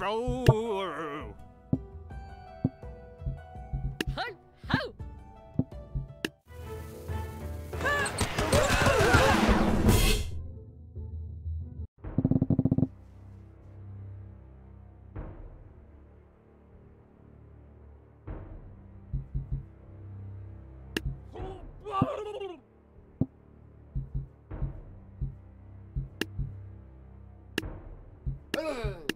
Bro. Boom!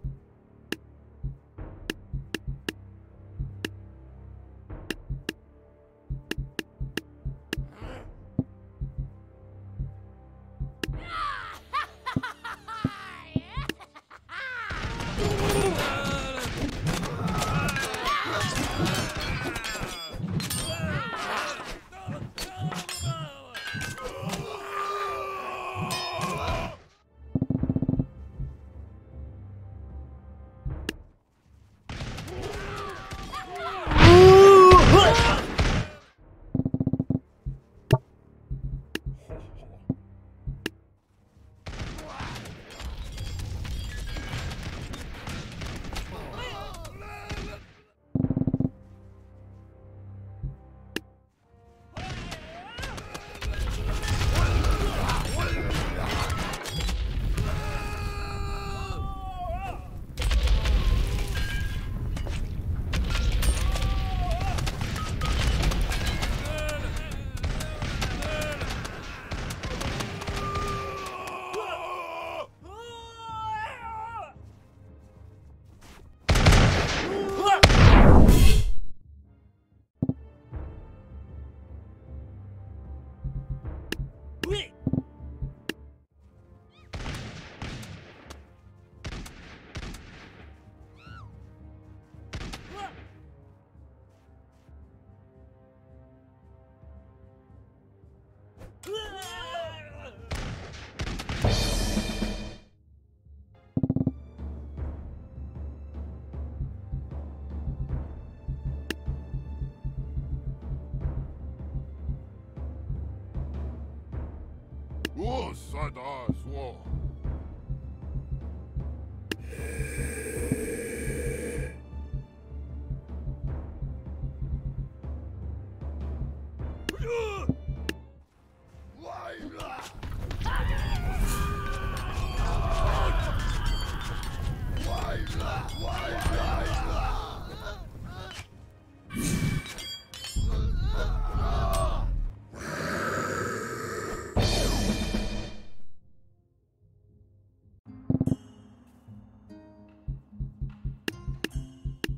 Tuossa taas luo. Bro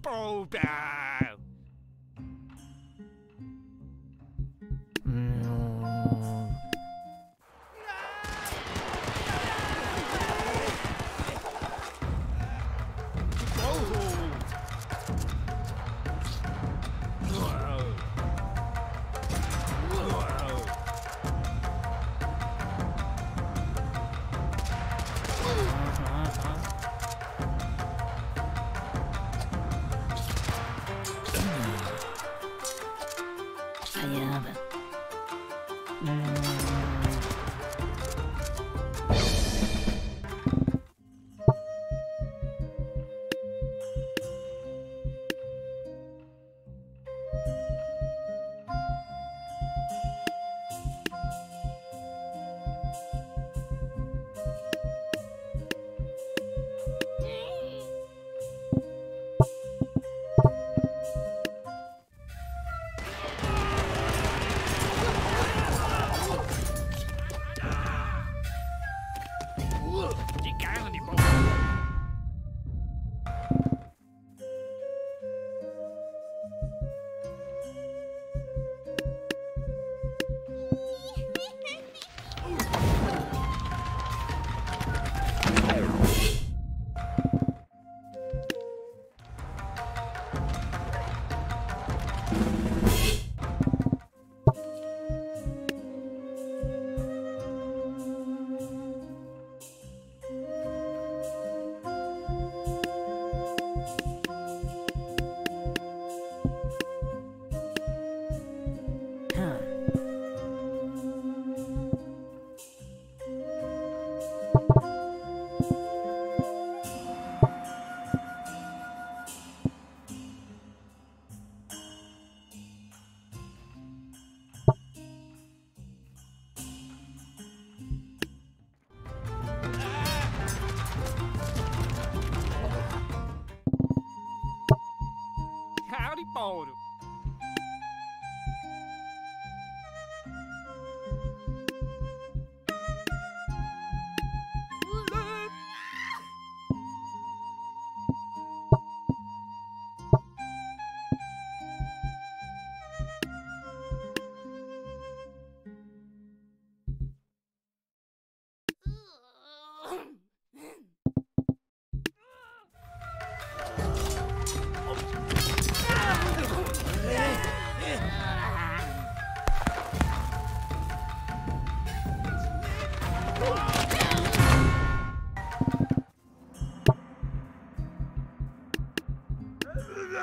bow.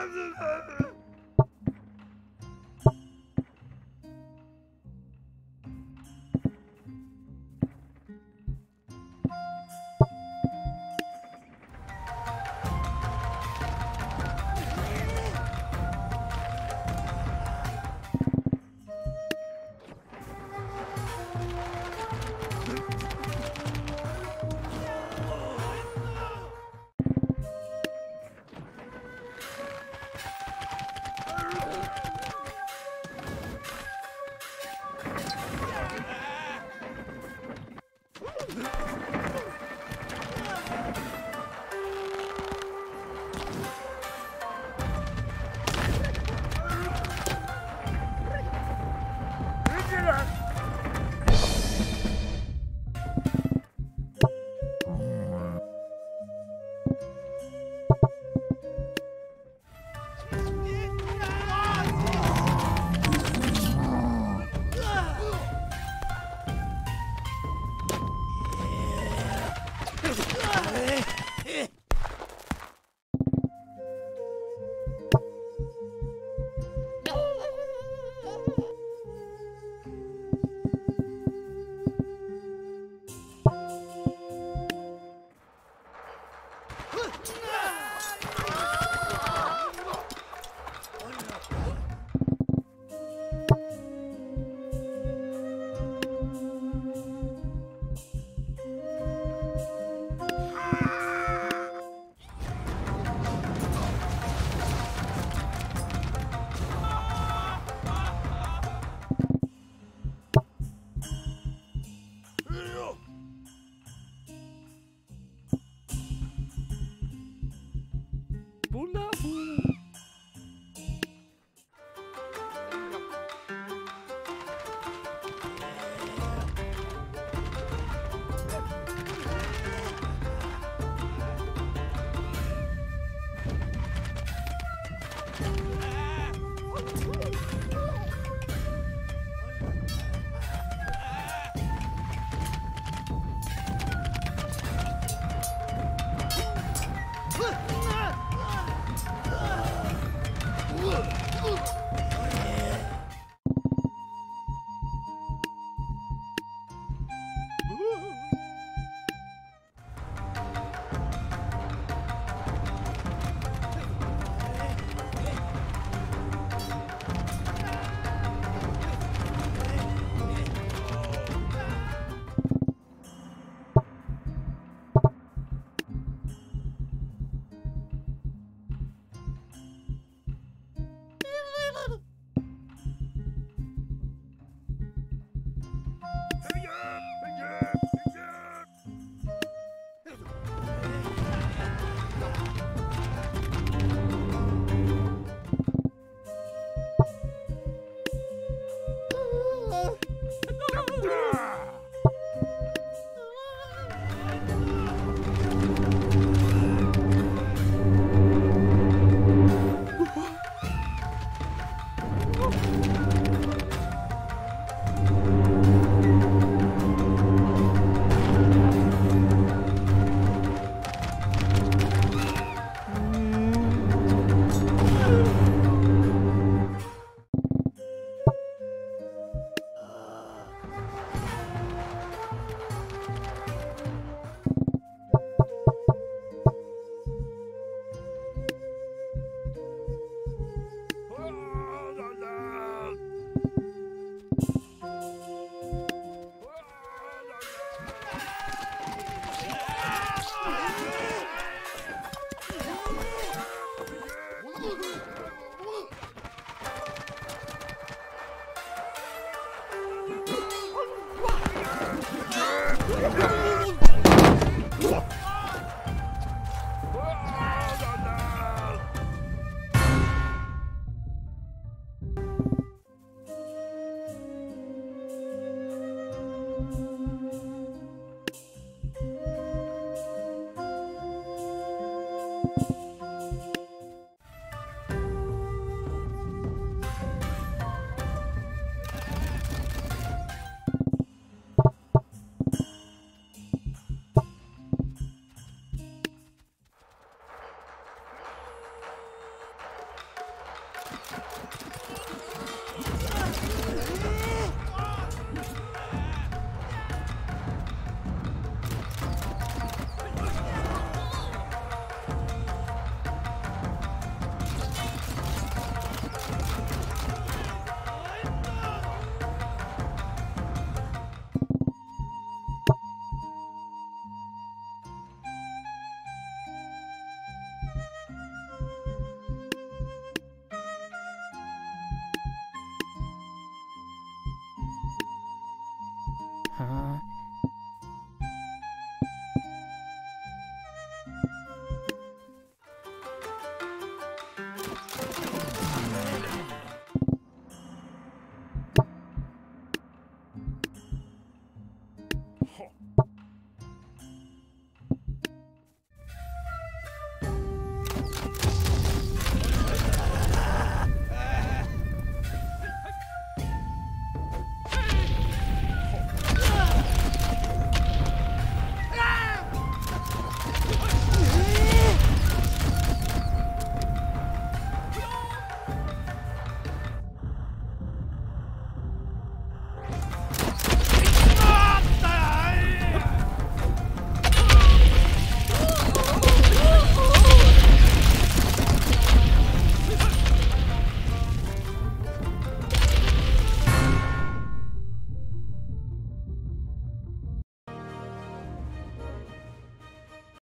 I'm the Hey.